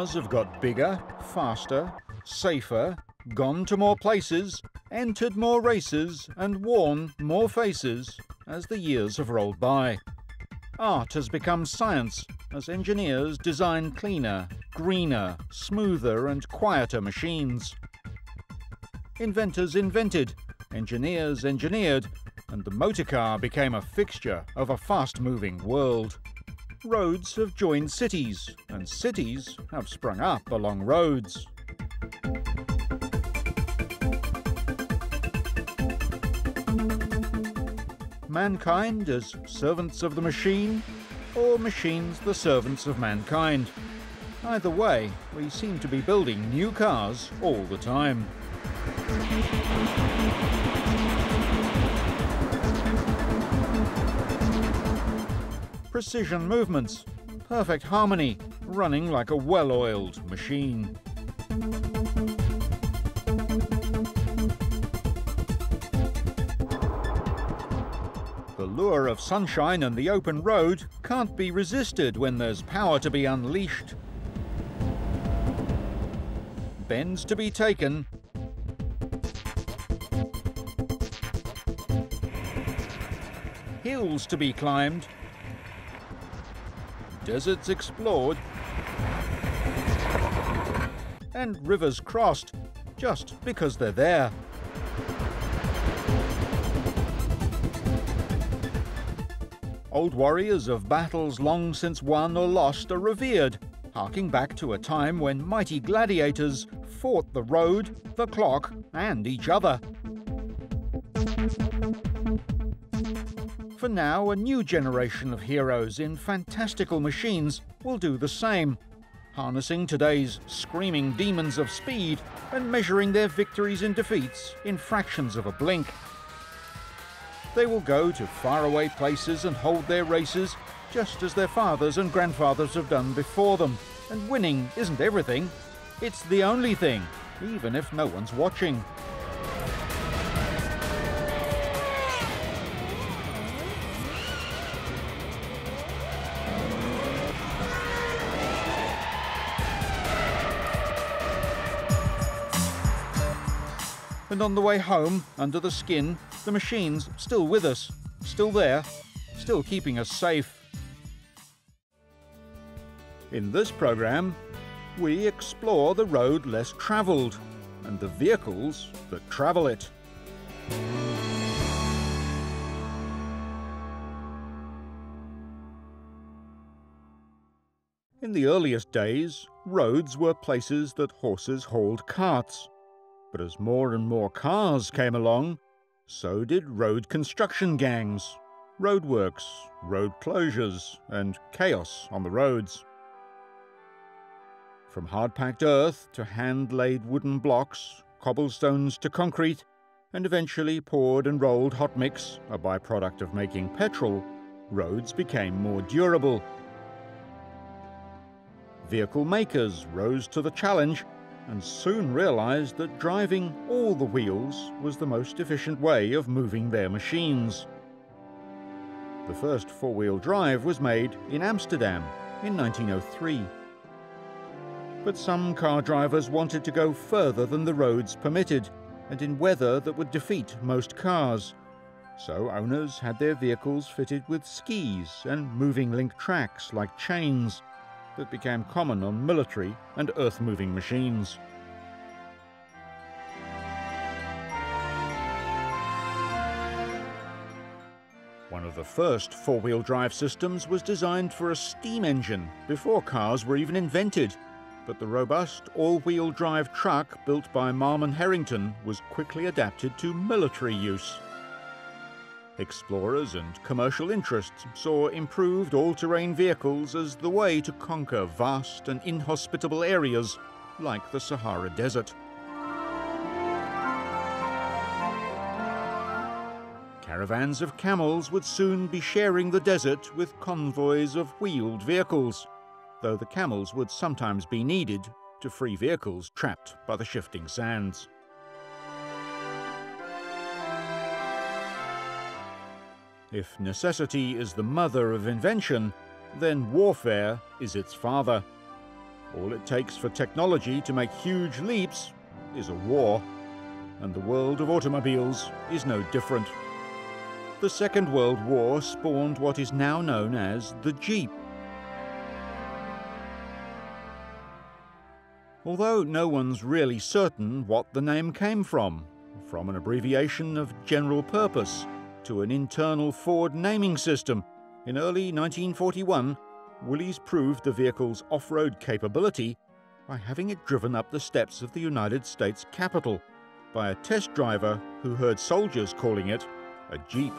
Cars have got bigger, faster, safer, gone to more places, entered more races, and worn more faces as the years have rolled by. Art has become science as engineers design cleaner, greener, smoother, and quieter machines. Inventors invented, engineers engineered, and the motorcar became a fixture of a fast moving world. Roads have joined cities, and cities have sprung up along roads. Mankind as servants of the machine, or machines the servants of mankind. Either way, we seem to be building new cars all the time. Precision movements, perfect harmony, running like a well-oiled machine. The lure of sunshine and the open road can't be resisted when there's power to be unleashed. Bends to be taken. Hills to be climbed. Deserts explored. And rivers crossed, just because they're there. Old warriors of battles long since won or lost are revered, harking back to a time when mighty gladiators fought the road, the clock, and each other. For now, a new generation of heroes in fantastical machines will do the same, harnessing today's screaming demons of speed and measuring their victories and defeats in fractions of a blink. They will go to faraway places and hold their races just as their fathers and grandfathers have done before them. And winning isn't everything, it's the only thing, even if no one's watching. And on the way home, under the skin, the machine's still with us, still there, still keeping us safe. In this program, we explore the road less travelled and the vehicles that travel it. In the earliest days, roads were places that horses hauled carts. But as more and more cars came along, so did road construction gangs, roadworks, road closures, and chaos on the roads. From hard-packed earth to hand-laid wooden blocks, cobblestones to concrete, and eventually poured and rolled hot mix, a byproduct of making petrol, roads became more durable. Vehicle makers rose to the challenge and soon realized that driving all the wheels was the most efficient way of moving their machines. The first four-wheel drive was made in Amsterdam in 1903. But some car drivers wanted to go further than the roads permitted, and in weather that would defeat most cars. So owners had their vehicles fitted with skis and moving link tracks like chains that became common on military and earth-moving machines. One of the first four-wheel drive systems was designed for a steam engine before cars were even invented, but the robust all-wheel drive truck built by Marmon Herrington was quickly adapted to military use. Explorers and commercial interests saw improved all-terrain vehicles as the way to conquer vast and inhospitable areas like the Sahara Desert. Caravans of camels would soon be sharing the desert with convoys of wheeled vehicles, though the camels would sometimes be needed to free vehicles trapped by the shifting sands. If necessity is the mother of invention, then warfare is its father. All it takes for technology to make huge leaps is a war, and the world of automobiles is no different. The Second World War spawned what is now known as the Jeep. Although no one's really certain what the name came from, from an abbreviation of general purpose to an internal Ford naming system, in early 1941, Willys proved the vehicle's off-road capability by having it driven up the steps of the United States Capitol by a test driver who heard soldiers calling it a Jeep.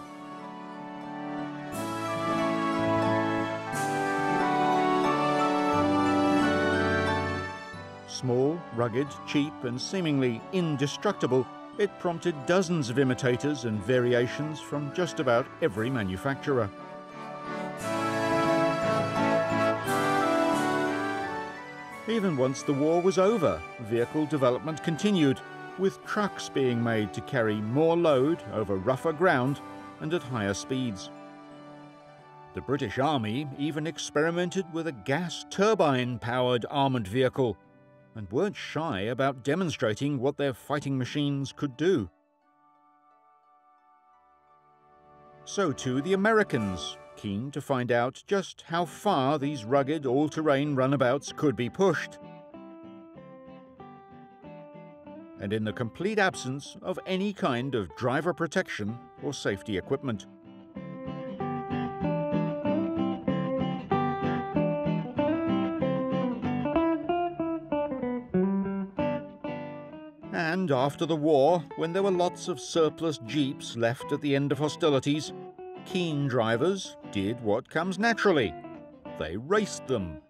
Small, rugged, cheap, and seemingly indestructible, it prompted dozens of imitators and variations from just about every manufacturer. Even once the war was over, vehicle development continued, with trucks being made to carry more load over rougher ground and at higher speeds. The British Army even experimented with a gas turbine powered armoured vehicle and weren't shy about demonstrating what their fighting machines could do. So too the Americans, keen to find out just how far these rugged all-terrain runabouts could be pushed. And in the complete absence of any kind of driver protection or safety equipment. And after the war, when there were lots of surplus jeeps left at the end of hostilities, keen drivers did what comes naturally. They raced them.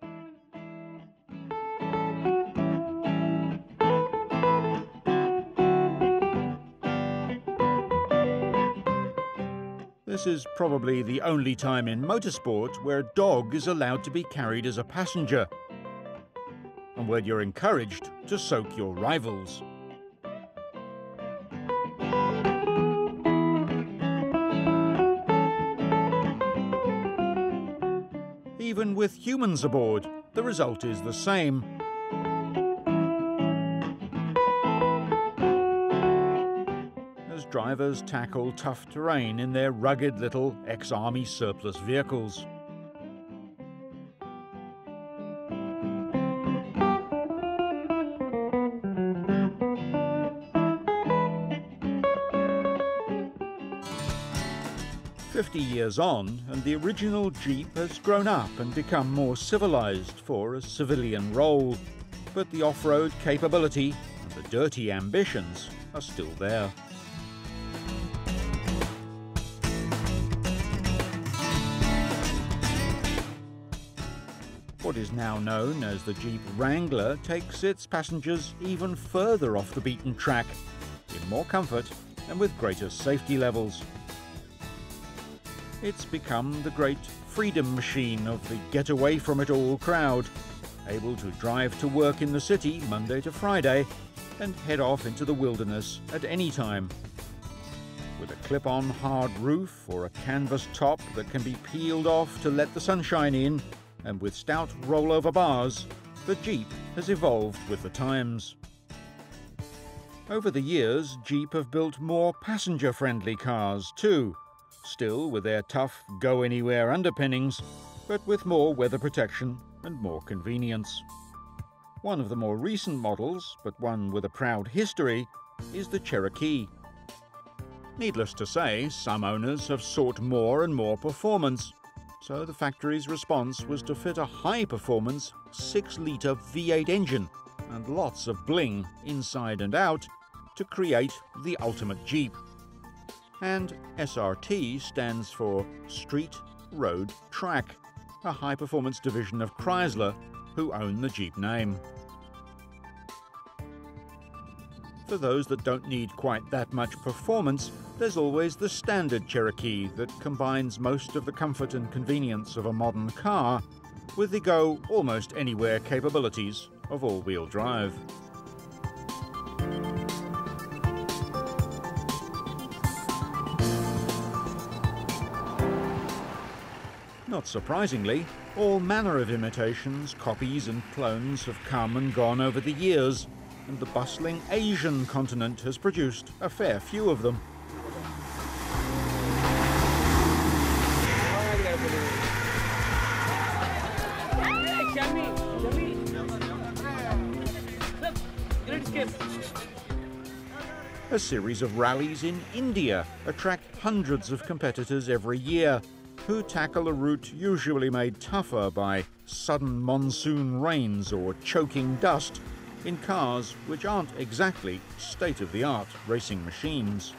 This is probably the only time in motorsport where a dog is allowed to be carried as a passenger, and where you're encouraged to soak your rivals. Even with humans aboard, the result is the same. As drivers tackle tough terrain in their rugged little ex-army surplus vehicles. Fifty years on, and the original Jeep has grown up and become more civilized for a civilian role. But the off-road capability and the dirty ambitions are still there. What is now known as the Jeep Wrangler takes its passengers even further off the beaten track, in more comfort and with greater safety levels. It's become the great freedom machine of the get away from it all crowd, able to drive to work in the city Monday to Friday and head off into the wilderness at any time. With a clip-on hard roof or a canvas top that can be peeled off to let the sunshine in, and with stout rollover bars, the Jeep has evolved with the times. Over the years, Jeep have built more passenger-friendly cars too, still with their tough go-anywhere underpinnings, but with more weather protection and more convenience. One of the more recent models, but one with a proud history, is the Cherokee. Needless to say, some owners have sought more and more performance, so the factory's response was to fit a high-performance 6-litre V8 engine and lots of bling inside and out to create the ultimate Jeep and SRT stands for Street Road Track, a high-performance division of Chrysler who own the Jeep name. For those that don't need quite that much performance, there's always the standard Cherokee that combines most of the comfort and convenience of a modern car with the go almost anywhere capabilities of all-wheel drive. Not surprisingly, all manner of imitations, copies and clones have come and gone over the years, and the bustling Asian continent has produced a fair few of them. A series of rallies in India attract hundreds of competitors every year who tackle a route usually made tougher by sudden monsoon rains or choking dust in cars which aren't exactly state-of-the-art racing machines.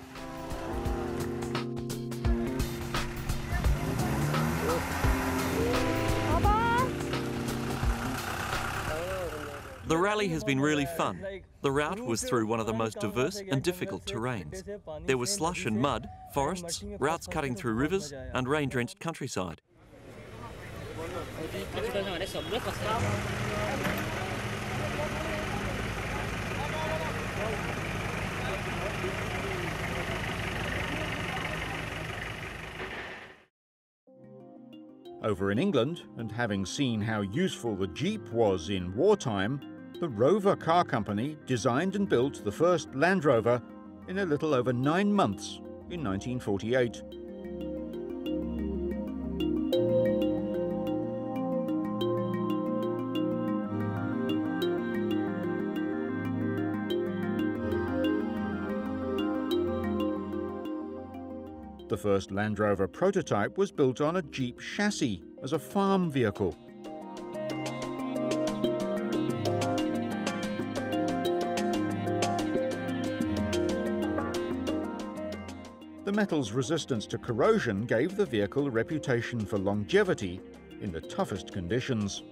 The rally has been really fun. The route was through one of the most diverse and difficult terrains. There was slush and mud, forests, routes cutting through rivers, and rain-drenched countryside. Over in England, and having seen how useful the Jeep was in wartime, the Rover Car Company designed and built the first Land Rover in a little over nine months in 1948. The first Land Rover prototype was built on a Jeep chassis as a farm vehicle The metal's resistance to corrosion gave the vehicle a reputation for longevity in the toughest conditions.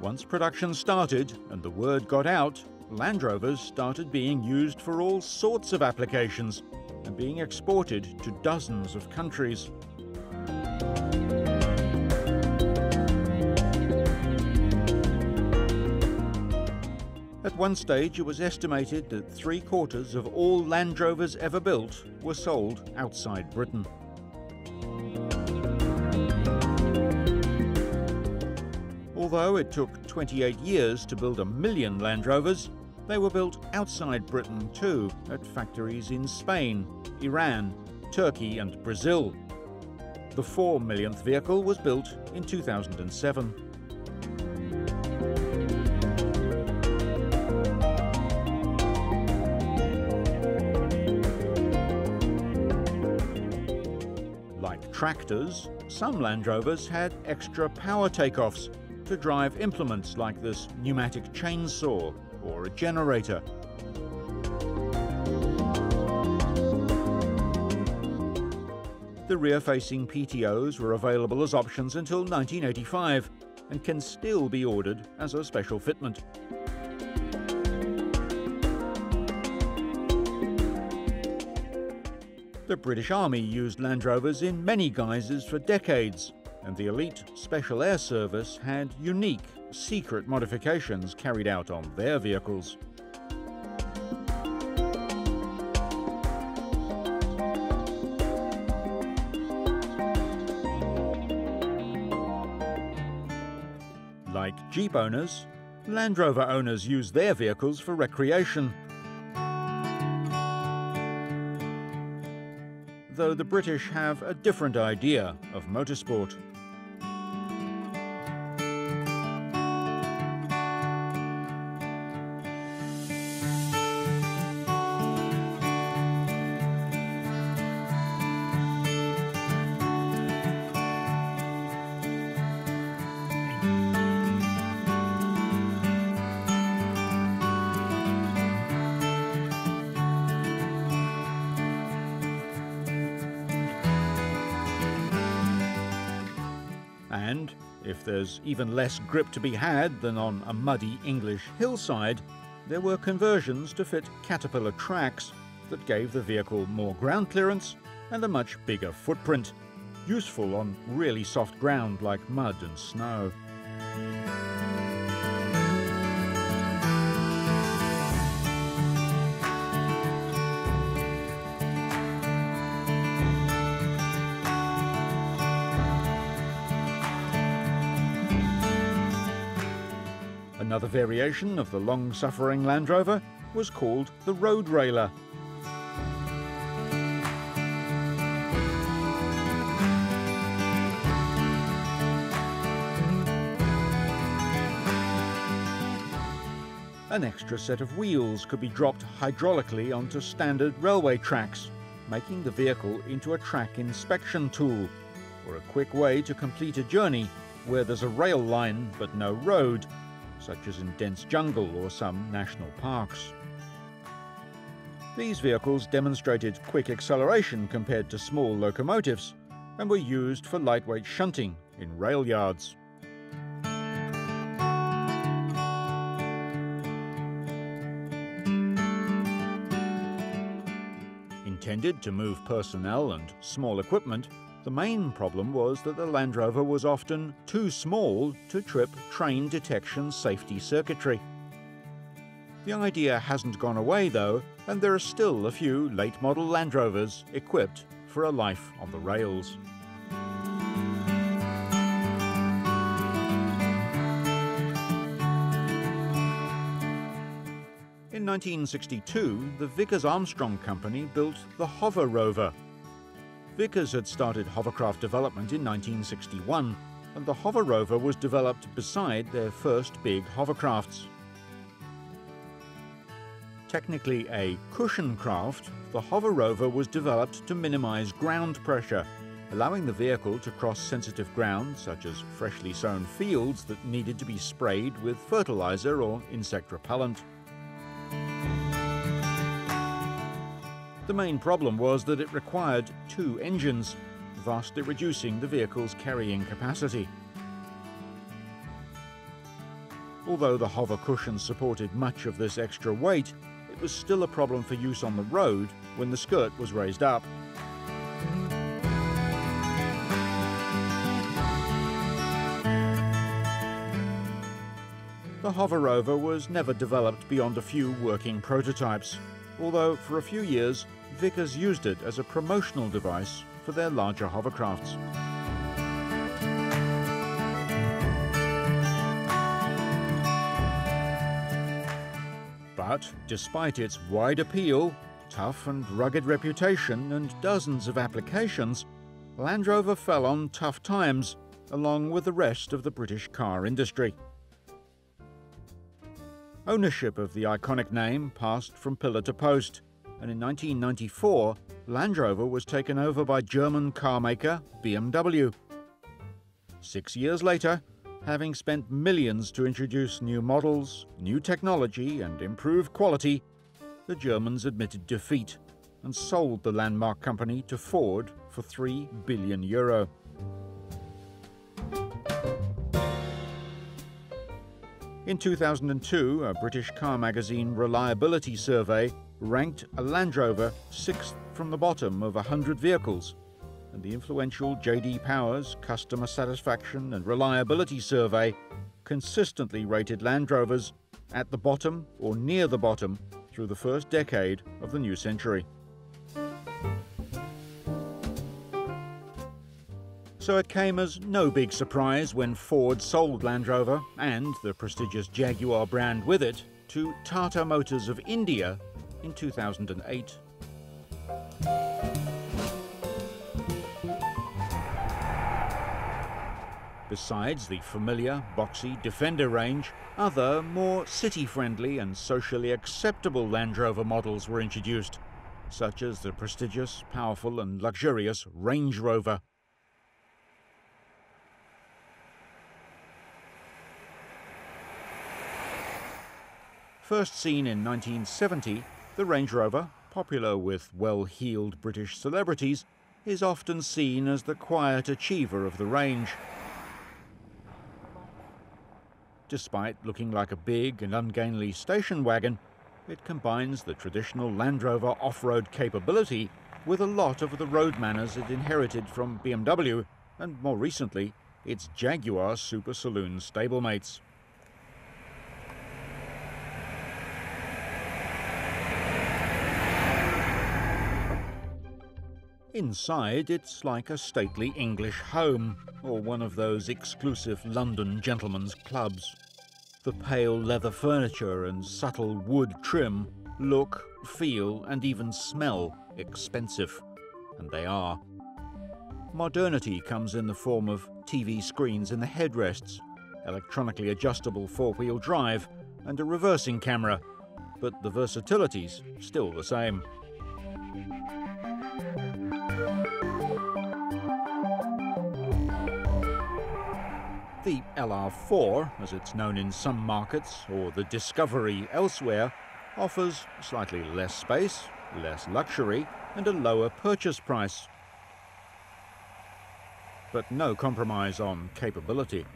Once production started and the word got out, Land Rovers started being used for all sorts of applications and being exported to dozens of countries. At one stage, it was estimated that three quarters of all Land Rovers ever built were sold outside Britain. Although it took 28 years to build a million Land Rovers, they were built outside Britain too, at factories in Spain, Iran, Turkey and Brazil. The 4 millionth vehicle was built in 2007. Tractors, some Land Rovers had extra power takeoffs to drive implements like this pneumatic chainsaw or a generator. The rear-facing PTOs were available as options until 1985 and can still be ordered as a special fitment. The British Army used Land Rovers in many guises for decades, and the elite Special Air Service had unique, secret modifications carried out on their vehicles. Like Jeep owners, Land Rover owners use their vehicles for recreation though the British have a different idea of motorsport. There's even less grip to be had than on a muddy English hillside, there were conversions to fit Caterpillar tracks that gave the vehicle more ground clearance and a much bigger footprint, useful on really soft ground like mud and snow. Variation of the long-suffering Land Rover was called the Road Railer. An extra set of wheels could be dropped hydraulically onto standard railway tracks, making the vehicle into a track inspection tool, or a quick way to complete a journey where there's a rail line but no road, such as in dense jungle or some national parks. These vehicles demonstrated quick acceleration compared to small locomotives and were used for lightweight shunting in rail yards. Intended to move personnel and small equipment, the main problem was that the Land Rover was often too small to trip train detection safety circuitry. The idea hasn't gone away though, and there are still a few late model Land Rovers equipped for a life on the rails. In 1962, the Vickers Armstrong Company built the Hover Rover. Vickers had started hovercraft development in 1961, and the Hover Rover was developed beside their first big hovercrafts. Technically a cushion craft, the Hover Rover was developed to minimize ground pressure, allowing the vehicle to cross sensitive ground such as freshly sown fields that needed to be sprayed with fertilizer or insect repellent. The main problem was that it required two engines, vastly reducing the vehicle's carrying capacity. Although the hover cushion supported much of this extra weight, it was still a problem for use on the road when the skirt was raised up. The Hover Rover was never developed beyond a few working prototypes, although for a few years Vickers used it as a promotional device for their larger hovercrafts. But despite its wide appeal, tough and rugged reputation, and dozens of applications, Land Rover fell on tough times, along with the rest of the British car industry. Ownership of the iconic name passed from pillar to post, and in 1994, Land Rover was taken over by German carmaker BMW. Six years later, having spent millions to introduce new models, new technology, and improve quality, the Germans admitted defeat and sold the landmark company to Ford for 3 billion euro. In 2002, a British car magazine reliability survey ranked a Land Rover sixth from the bottom of 100 vehicles, and the influential J.D. Powers Customer Satisfaction and Reliability Survey consistently rated Land Rovers at the bottom or near the bottom through the first decade of the new century. So it came as no big surprise when Ford sold Land Rover and the prestigious Jaguar brand with it to Tata Motors of India in 2008. Besides the familiar, boxy Defender range, other, more city-friendly and socially acceptable Land Rover models were introduced, such as the prestigious, powerful and luxurious Range Rover. First seen in 1970, the Range Rover, popular with well-heeled British celebrities, is often seen as the quiet achiever of the range. Despite looking like a big and ungainly station wagon, it combines the traditional Land Rover off-road capability with a lot of the road manners it inherited from BMW and, more recently, its Jaguar Super Saloon stablemates. Inside, it's like a stately English home, or one of those exclusive London gentlemen's clubs. The pale leather furniture and subtle wood trim look, feel, and even smell expensive. And they are. Modernity comes in the form of TV screens in the headrests, electronically adjustable four wheel drive, and a reversing camera, but the versatility's still the same. The LR4, as it's known in some markets, or the Discovery elsewhere, offers slightly less space, less luxury, and a lower purchase price. But no compromise on capability.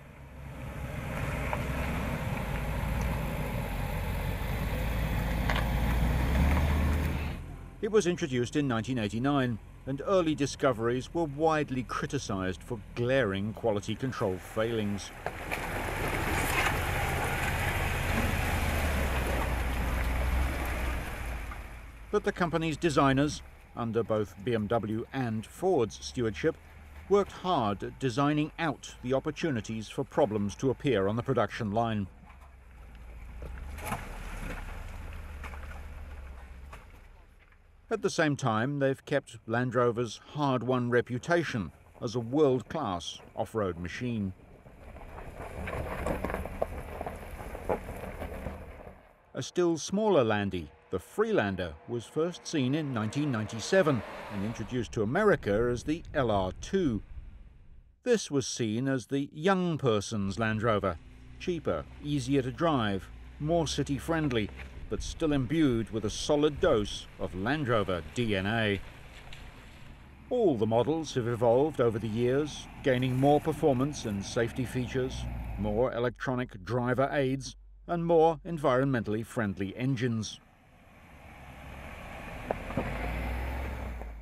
It was introduced in 1989 and early discoveries were widely criticised for glaring quality control failings. But the company's designers, under both BMW and Ford's stewardship, worked hard at designing out the opportunities for problems to appear on the production line. At the same time, they've kept Land Rover's hard-won reputation as a world-class off-road machine. A still smaller Landy, the Freelander, was first seen in 1997 and introduced to America as the LR2. This was seen as the young person's Land Rover, cheaper, easier to drive, more city-friendly, but still imbued with a solid dose of Land Rover DNA. All the models have evolved over the years, gaining more performance and safety features, more electronic driver aids, and more environmentally friendly engines.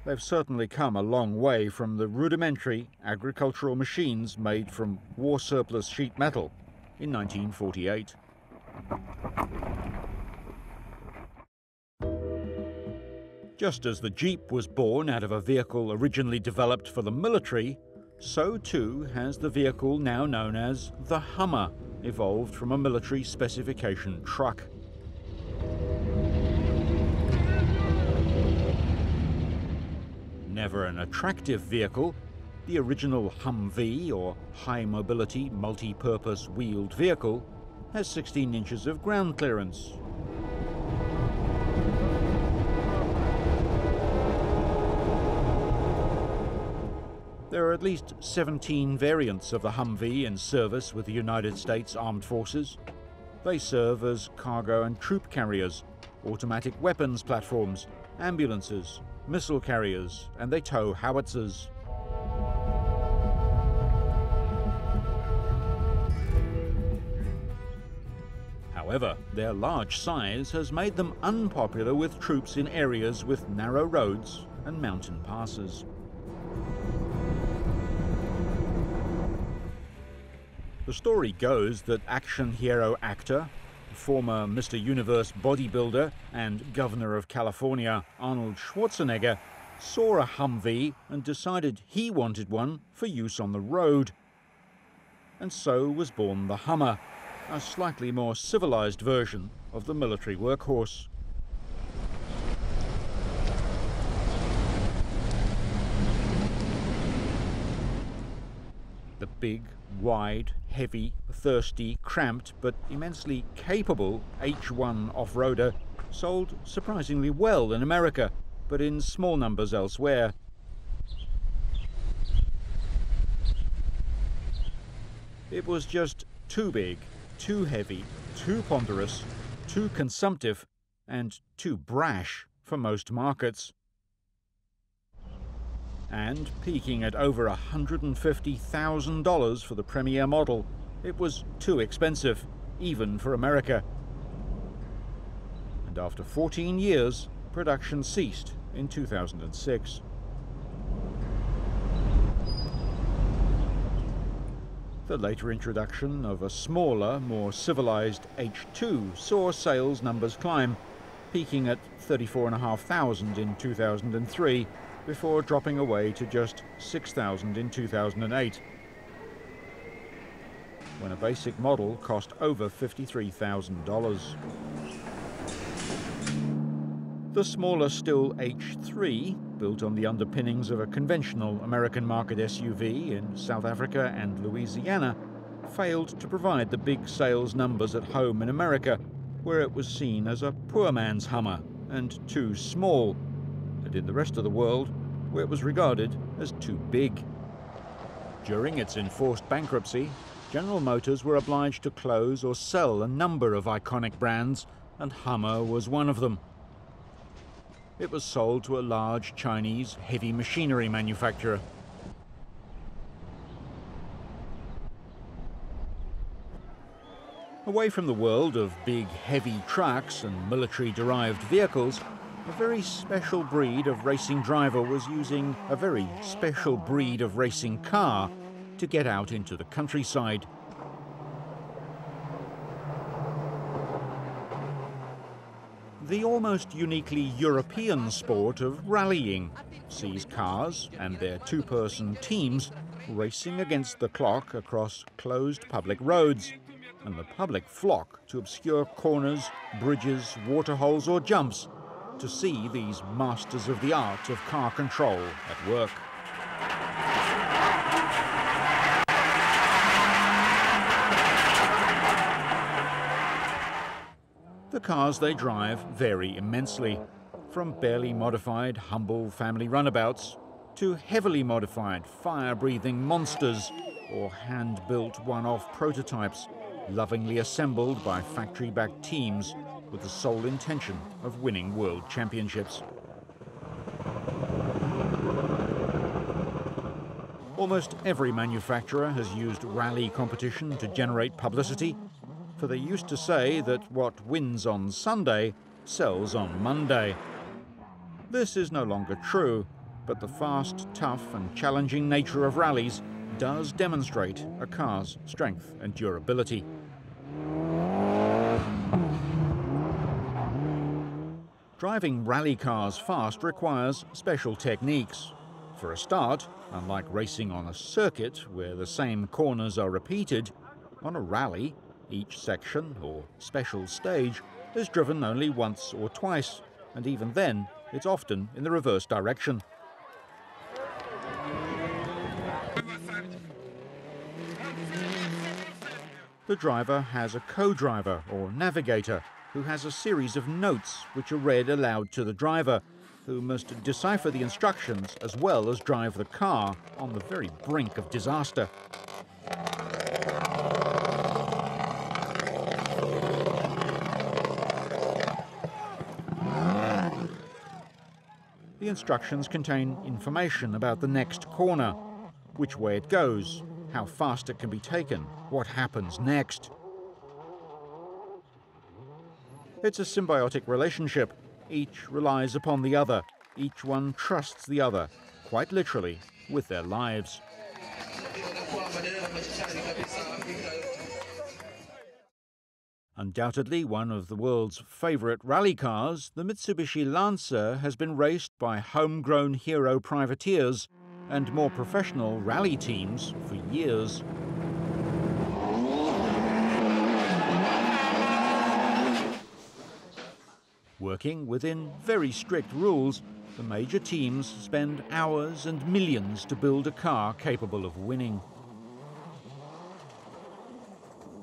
They've certainly come a long way from the rudimentary agricultural machines made from war surplus sheet metal in 1948. Just as the Jeep was born out of a vehicle originally developed for the military, so too has the vehicle now known as the Hummer, evolved from a military specification truck. Never an attractive vehicle, the original Humvee, or High Mobility Multi-Purpose Wheeled Vehicle, has 16 inches of ground clearance, There are at least 17 variants of the Humvee in service with the United States Armed Forces. They serve as cargo and troop carriers, automatic weapons platforms, ambulances, missile carriers, and they tow howitzers. However, their large size has made them unpopular with troops in areas with narrow roads and mountain passes. The story goes that action hero actor, former Mr. Universe bodybuilder, and Governor of California Arnold Schwarzenegger saw a Humvee and decided he wanted one for use on the road. And so was born the Hummer, a slightly more civilized version of the military workhorse. The big, wide, heavy, thirsty, cramped, but immensely capable H1 off-roader sold surprisingly well in America, but in small numbers elsewhere. It was just too big, too heavy, too ponderous, too consumptive, and too brash for most markets and peaking at over $150,000 for the Premier model. It was too expensive, even for America. And after 14 years, production ceased in 2006. The later introduction of a smaller, more civilized H2 saw sales numbers climb, peaking at 34,500 in 2003 before dropping away to just 6,000 in 2008. when a basic model cost over $53,000. The smaller still H3, built on the underpinnings of a conventional American market SUV in South Africa and Louisiana, failed to provide the big sales numbers at home in America, where it was seen as a poor man's Hummer and too small, and in the rest of the world, where it was regarded as too big. During its enforced bankruptcy, General Motors were obliged to close or sell a number of iconic brands, and Hummer was one of them. It was sold to a large Chinese heavy machinery manufacturer. Away from the world of big, heavy trucks and military-derived vehicles, a very special breed of racing driver was using a very special breed of racing car to get out into the countryside. The almost uniquely European sport of rallying sees cars and their two-person teams racing against the clock across closed public roads, and the public flock to obscure corners, bridges, waterholes or jumps to see these masters of the art of car control at work. The cars they drive vary immensely, from barely modified, humble family runabouts to heavily modified, fire-breathing monsters or hand-built one-off prototypes, lovingly assembled by factory-backed teams with the sole intention of winning world championships. Almost every manufacturer has used rally competition to generate publicity, for they used to say that what wins on Sunday sells on Monday. This is no longer true, but the fast, tough and challenging nature of rallies does demonstrate a car's strength and durability. Driving rally cars fast requires special techniques. For a start, unlike racing on a circuit where the same corners are repeated, on a rally, each section or special stage is driven only once or twice, and even then, it's often in the reverse direction. The driver has a co-driver or navigator who has a series of notes which are read aloud to the driver, who must decipher the instructions as well as drive the car on the very brink of disaster. The instructions contain information about the next corner, which way it goes, how fast it can be taken, what happens next. It's a symbiotic relationship. Each relies upon the other. Each one trusts the other, quite literally, with their lives. Undoubtedly one of the world's favourite rally cars, the Mitsubishi Lancer has been raced by homegrown hero privateers and more professional rally teams for years. Working within very strict rules, the major teams spend hours and millions to build a car capable of winning.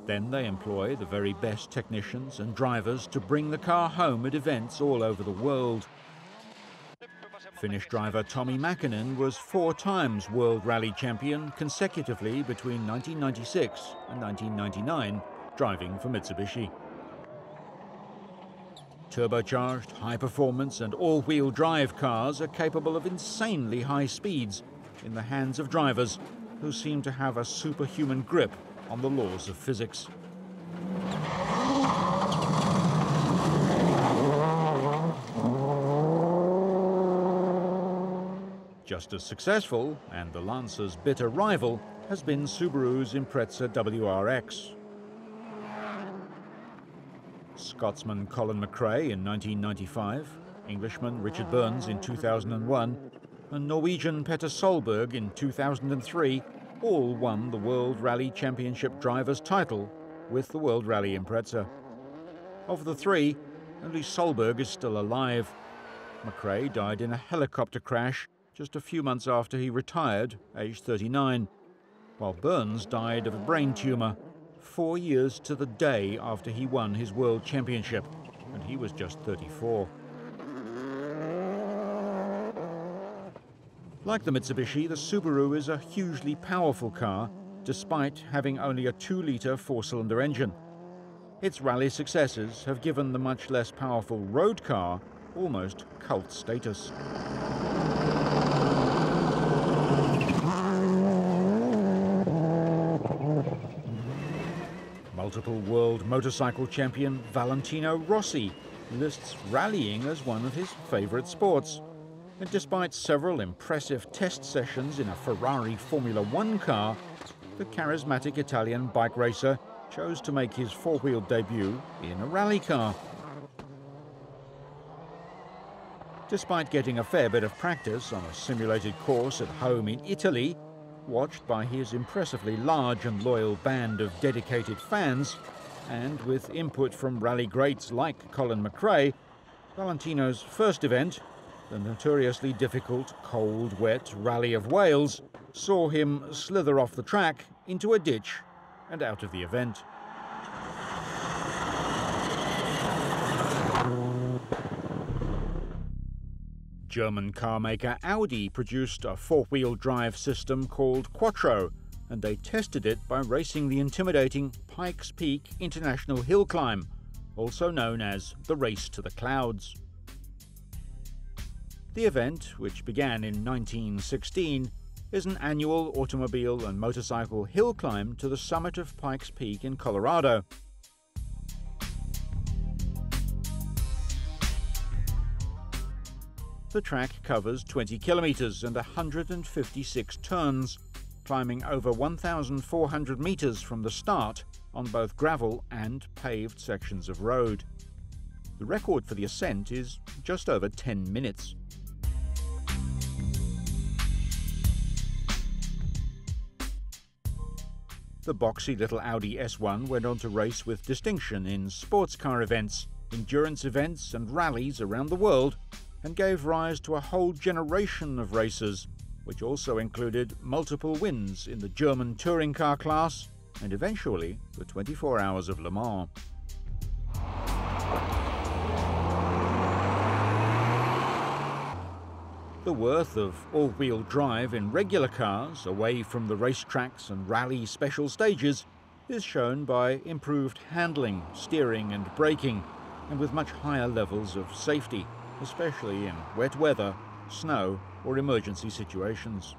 Then they employ the very best technicians and drivers to bring the car home at events all over the world. Finnish driver Tommy Mäkinen was four times World Rally Champion consecutively between 1996 and 1999, driving for Mitsubishi. Turbocharged, high-performance and all-wheel drive cars are capable of insanely high speeds in the hands of drivers who seem to have a superhuman grip on the laws of physics. Just as successful, and the Lancer's bitter rival, has been Subaru's Impreza WRX. Scotsman Colin McRae in 1995, Englishman Richard Burns in 2001, and Norwegian Petter Solberg in 2003 all won the World Rally Championship Drivers' title with the World Rally Impreza. Of the three, only Solberg is still alive. McRae died in a helicopter crash just a few months after he retired, aged 39, while Burns died of a brain tumour four years to the day after he won his World Championship, and he was just 34. Like the Mitsubishi, the Subaru is a hugely powerful car, despite having only a 2-litre four-cylinder engine. Its rally successes have given the much less powerful road car almost cult status. Multiple world motorcycle champion Valentino Rossi lists rallying as one of his favourite sports. And despite several impressive test sessions in a Ferrari Formula One car, the charismatic Italian bike racer chose to make his four-wheel debut in a rally car. Despite getting a fair bit of practice on a simulated course at home in Italy, watched by his impressively large and loyal band of dedicated fans, and with input from rally greats like Colin McRae, Valentino's first event the notoriously difficult, cold, wet Rally of Wales saw him slither off the track into a ditch and out of the event. German carmaker Audi produced a four-wheel drive system called Quattro, and they tested it by racing the intimidating Pikes Peak International Hill Climb, also known as the Race to the Clouds. The event, which began in 1916, is an annual automobile and motorcycle hill climb to the summit of Pikes Peak in Colorado. The track covers 20 kilometers and 156 turns, climbing over 1,400 meters from the start on both gravel and paved sections of road. The record for the ascent is just over 10 minutes. The boxy little Audi S1 went on to race with distinction in sports car events, endurance events, and rallies around the world, and gave rise to a whole generation of racers, which also included multiple wins in the German touring car class and eventually the 24 Hours of Le Mans. The worth of all-wheel drive in regular cars, away from the racetracks and rally special stages, is shown by improved handling, steering and braking, and with much higher levels of safety, especially in wet weather, snow or emergency situations.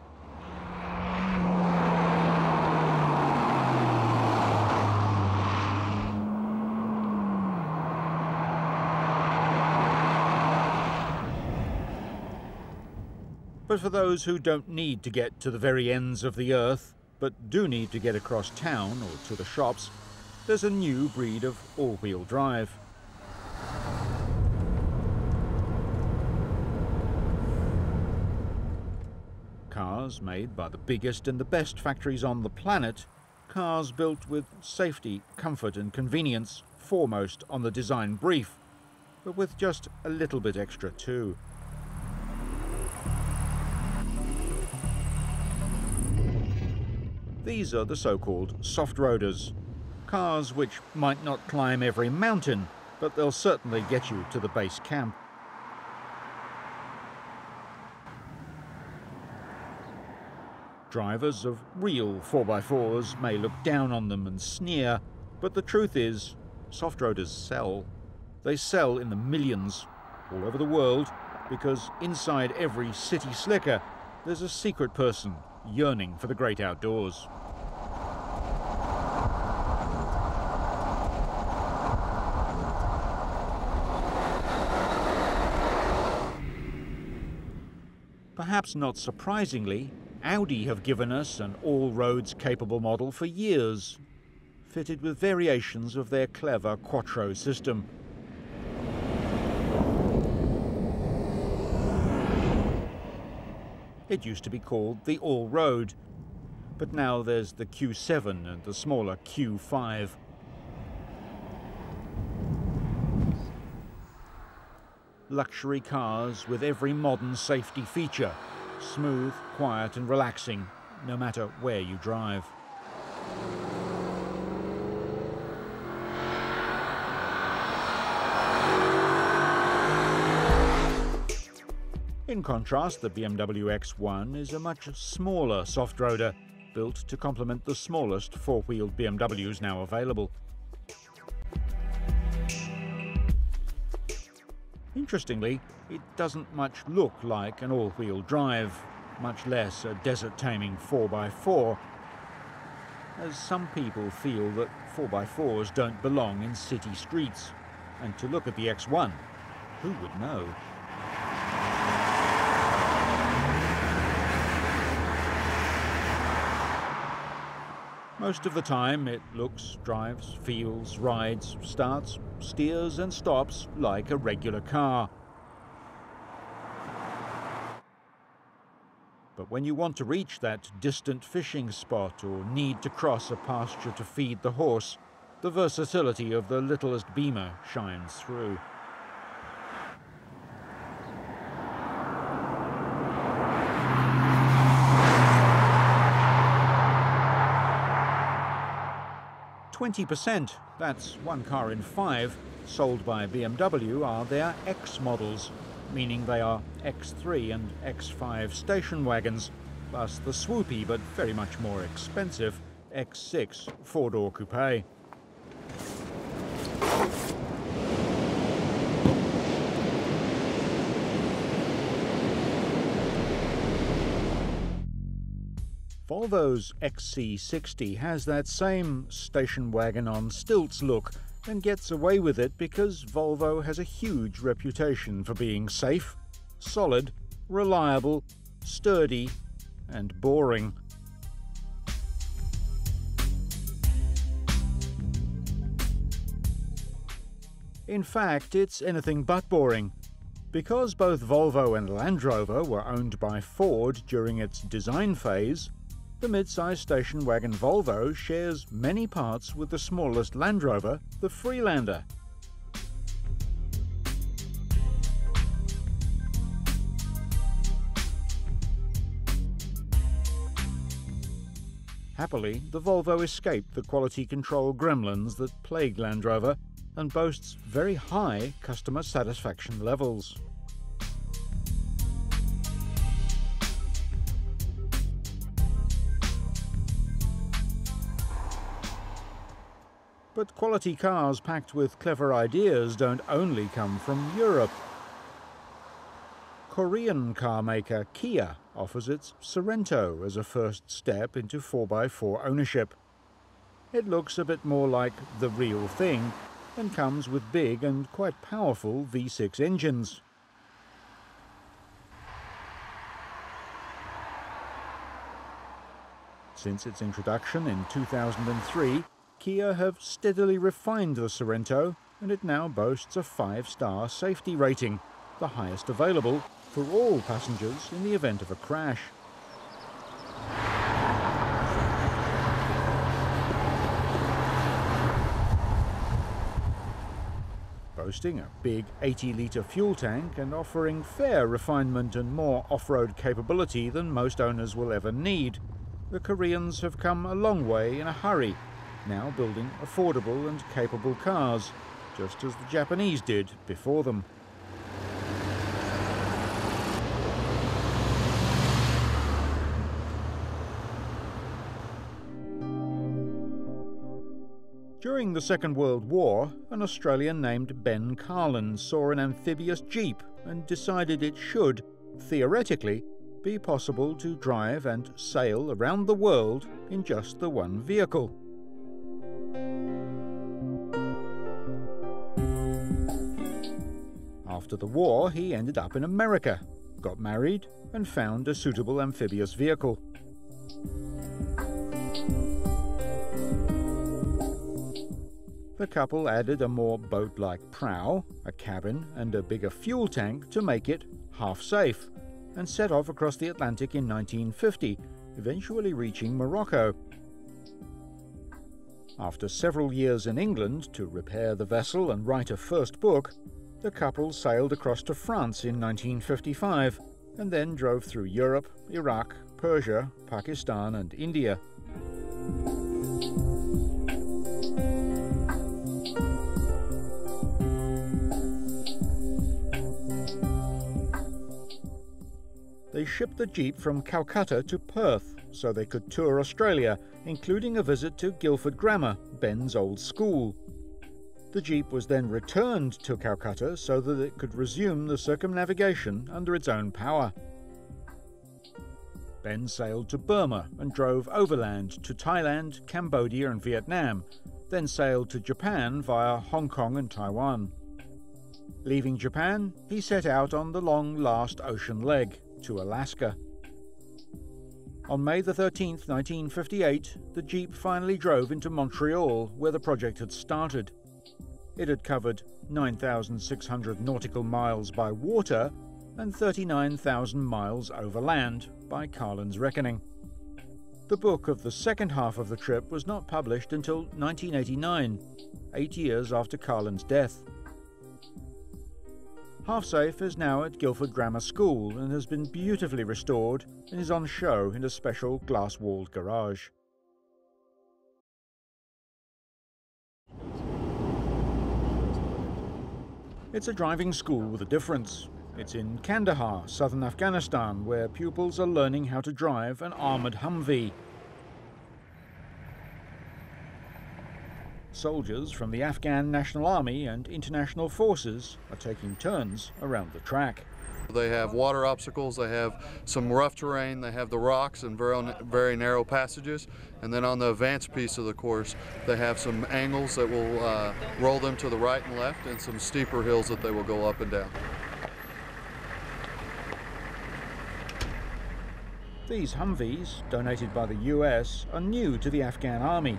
But for those who don't need to get to the very ends of the earth, but do need to get across town or to the shops, there's a new breed of all-wheel drive. Cars made by the biggest and the best factories on the planet, cars built with safety, comfort and convenience foremost on the design brief, but with just a little bit extra too. These are the so-called soft roaders, cars which might not climb every mountain, but they'll certainly get you to the base camp. Drivers of real 4x4s may look down on them and sneer, but the truth is, soft roaders sell. They sell in the millions all over the world because inside every city slicker there's a secret person yearning for the great outdoors. Perhaps not surprisingly, Audi have given us an all-roads capable model for years, fitted with variations of their clever Quattro system. It used to be called the All Road, but now there's the Q7 and the smaller Q5. Luxury cars with every modern safety feature, smooth, quiet and relaxing, no matter where you drive. In contrast, the BMW X1 is a much smaller soft-roader, built to complement the smallest four-wheeled BMWs now available. Interestingly, it doesn't much look like an all-wheel drive, much less a desert-taming 4x4, as some people feel that 4x4s don't belong in city streets. And to look at the X1, who would know? Most of the time it looks, drives, feels, rides, starts, steers and stops like a regular car. But when you want to reach that distant fishing spot or need to cross a pasture to feed the horse, the versatility of the littlest Beamer shines through. Twenty percent, that's one car in five, sold by BMW are their X models, meaning they are X3 and X5 station wagons, plus the swoopy but very much more expensive X6 four-door coupe. Volvo's XC60 has that same station wagon on stilts look and gets away with it because Volvo has a huge reputation for being safe, solid, reliable, sturdy, and boring. In fact, it's anything but boring. Because both Volvo and Land Rover were owned by Ford during its design phase, the mid-size station wagon Volvo shares many parts with the smallest Land Rover, the Freelander. Happily, the Volvo escaped the quality control gremlins that plagued Land Rover and boasts very high customer satisfaction levels. But quality cars packed with clever ideas don't only come from Europe. Korean car maker Kia offers its Sorento as a first step into 4x4 ownership. It looks a bit more like the real thing and comes with big and quite powerful V6 engines. Since its introduction in 2003, Kia have steadily refined the Sorento and it now boasts a 5-star safety rating, the highest available for all passengers in the event of a crash. Boasting a big 80-litre fuel tank and offering fair refinement and more off-road capability than most owners will ever need, the Koreans have come a long way in a hurry now building affordable and capable cars, just as the Japanese did before them. During the Second World War, an Australian named Ben Carlin saw an amphibious jeep and decided it should, theoretically, be possible to drive and sail around the world in just the one vehicle. After the war, he ended up in America, got married, and found a suitable amphibious vehicle. The couple added a more boat-like prow, a cabin, and a bigger fuel tank to make it half safe, and set off across the Atlantic in 1950, eventually reaching Morocco. After several years in England to repair the vessel and write a first book, the couple sailed across to France in 1955 and then drove through Europe, Iraq, Persia, Pakistan, and India. They shipped the Jeep from Calcutta to Perth so they could tour Australia, including a visit to Guildford Grammar, Ben's old school. The Jeep was then returned to Calcutta so that it could resume the circumnavigation under its own power. Ben sailed to Burma and drove overland to Thailand, Cambodia, and Vietnam, then sailed to Japan via Hong Kong and Taiwan. Leaving Japan, he set out on the long last ocean leg to Alaska. On May 13, 1958, the Jeep finally drove into Montreal, where the project had started. It had covered 9,600 nautical miles by water and 39,000 miles overland by Carlin's reckoning. The book of the second half of the trip was not published until 1989, eight years after Carlin's death. Half-Safe is now at Guildford Grammar School and has been beautifully restored and is on show in a special glass walled garage. It's a driving school with a difference. It's in Kandahar, southern Afghanistan, where pupils are learning how to drive an armoured Humvee. Soldiers from the Afghan National Army and international forces are taking turns around the track. They have water obstacles, they have some rough terrain, they have the rocks and very, very narrow passages, and then on the advanced piece of the course, they have some angles that will uh, roll them to the right and left, and some steeper hills that they will go up and down. These Humvees, donated by the US, are new to the Afghan army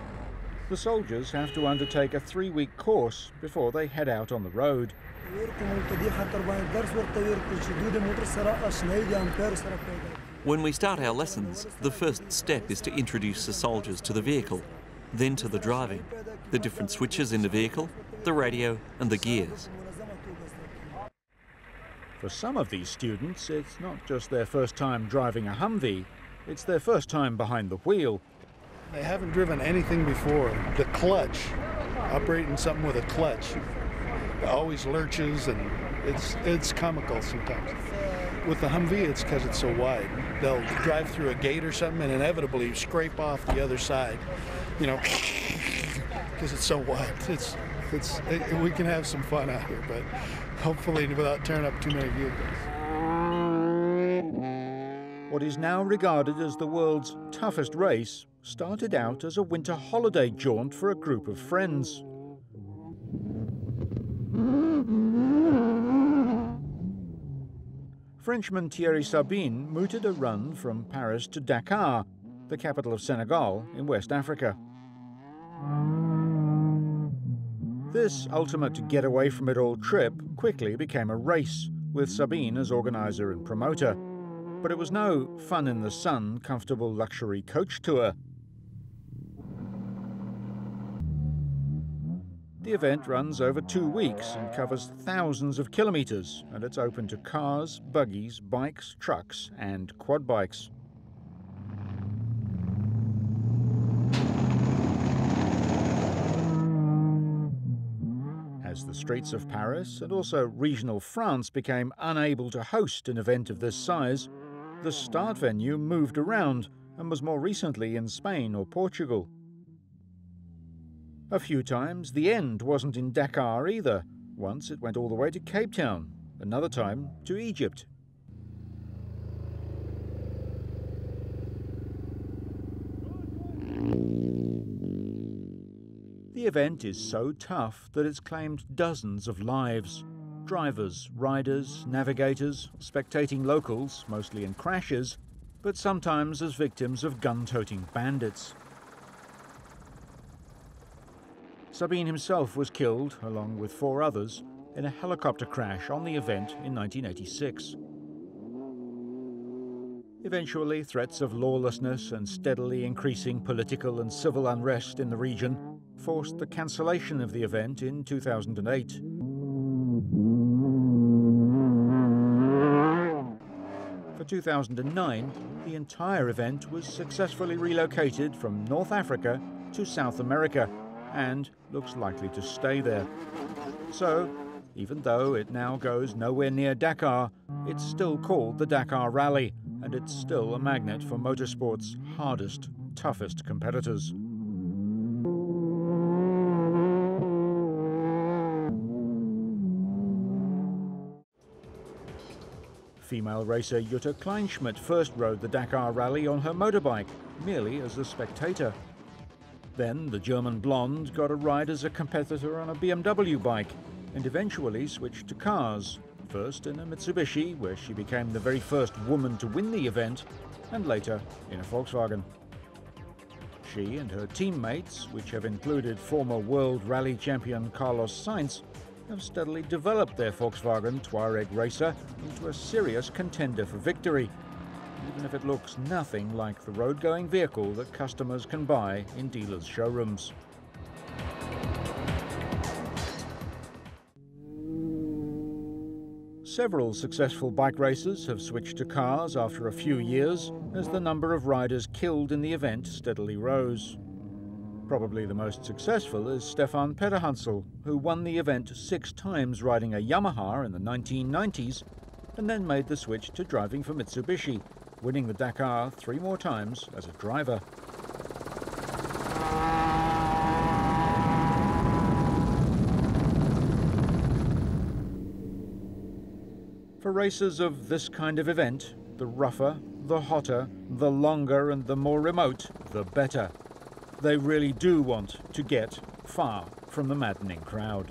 the soldiers have to undertake a three-week course before they head out on the road. When we start our lessons, the first step is to introduce the soldiers to the vehicle, then to the driving, the different switches in the vehicle, the radio and the gears. For some of these students, it's not just their first time driving a Humvee, it's their first time behind the wheel they haven't driven anything before. The clutch, operating something with a clutch, always lurches and it's it's comical sometimes. With the Humvee, it's because it's so wide. They'll drive through a gate or something and inevitably scrape off the other side, you know, because it's so wide. It's it's it, we can have some fun out here, but hopefully without tearing up too many vehicles. What is now regarded as the world's toughest race started out as a winter holiday jaunt for a group of friends. Frenchman Thierry Sabine mooted a run from Paris to Dakar, the capital of Senegal in West Africa. This ultimate get away from it all trip quickly became a race, with Sabine as organizer and promoter. But it was no fun in the sun, comfortable luxury coach tour. The event runs over two weeks and covers thousands of kilometres, and it's open to cars, buggies, bikes, trucks, and quad bikes. As the streets of Paris and also regional France became unable to host an event of this size, the start venue moved around and was more recently in Spain or Portugal. A few times the end wasn't in Dakar either. Once it went all the way to Cape Town, another time to Egypt. The event is so tough that it's claimed dozens of lives. Drivers, riders, navigators, spectating locals, mostly in crashes, but sometimes as victims of gun-toting bandits. Sabine himself was killed, along with four others, in a helicopter crash on the event in 1986. Eventually, threats of lawlessness and steadily increasing political and civil unrest in the region forced the cancellation of the event in 2008. 2009, the entire event was successfully relocated from North Africa to South America and looks likely to stay there. So, even though it now goes nowhere near Dakar, it's still called the Dakar Rally, and it's still a magnet for motorsport's hardest, toughest competitors. Female racer Jutta Kleinschmidt first rode the Dakar Rally on her motorbike, merely as a spectator. Then the German blonde got a ride as a competitor on a BMW bike and eventually switched to cars, first in a Mitsubishi, where she became the very first woman to win the event, and later in a Volkswagen. She and her teammates, which have included former World Rally champion Carlos Sainz, have steadily developed their Volkswagen Touareg Racer into a serious contender for victory, even if it looks nothing like the road-going vehicle that customers can buy in dealers' showrooms. Several successful bike racers have switched to cars after a few years as the number of riders killed in the event steadily rose. Probably the most successful is Stefan Peterhansel, who won the event six times riding a Yamaha in the 1990s and then made the switch to driving for Mitsubishi, winning the Dakar three more times as a driver. For racers of this kind of event, the rougher, the hotter, the longer and the more remote, the better. They really do want to get far from the maddening crowd.